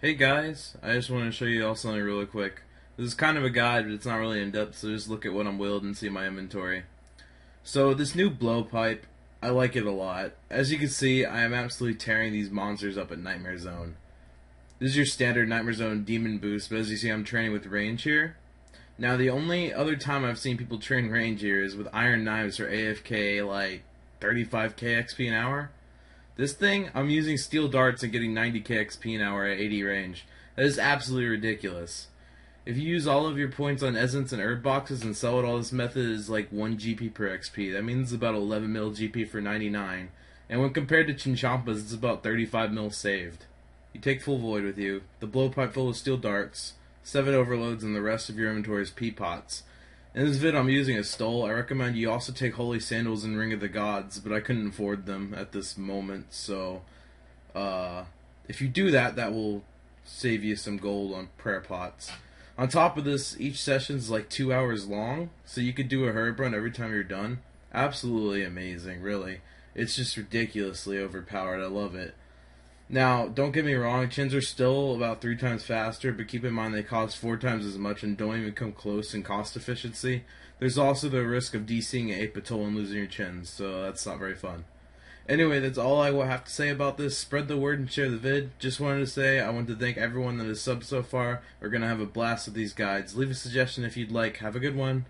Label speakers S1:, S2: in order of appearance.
S1: Hey guys, I just want to show you all something really quick. This is kind of a guide, but it's not really in depth, so just look at what I'm wielding and see my inventory. So this new blowpipe, I like it a lot. As you can see, I am absolutely tearing these monsters up at Nightmare Zone. This is your standard Nightmare Zone demon boost, but as you see I'm training with range here. Now the only other time I've seen people train range here is with iron knives for AFK like 35k XP an hour. This thing, I'm using steel darts and getting 90k XP an hour at 80 range. That is absolutely ridiculous. If you use all of your points on essence and herb boxes and sell it all, this method is like 1 GP per XP. That means about 11 mil GP for 99. And when compared to Chinchompas, it's about 35 mil saved. You take full void with you, the blowpipe full of steel darts, 7 overloads, and the rest of your inventory is pea pots. In this vid, I'm using a stole. I recommend you also take Holy Sandals and Ring of the Gods, but I couldn't afford them at this moment, so uh, if you do that, that will save you some gold on prayer pots. On top of this, each session is like two hours long, so you could do a herb run every time you're done. Absolutely amazing, really. It's just ridiculously overpowered. I love it. Now, don't get me wrong, chins are still about three times faster, but keep in mind they cost four times as much and don't even come close in cost efficiency. There's also the risk of DCing an Ape Atoll and losing your chins, so that's not very fun. Anyway, that's all I will have to say about this. Spread the word and share the vid. Just wanted to say I want to thank everyone that has subbed so far. We're going to have a blast with these guides. Leave a suggestion if you'd like. Have a good one.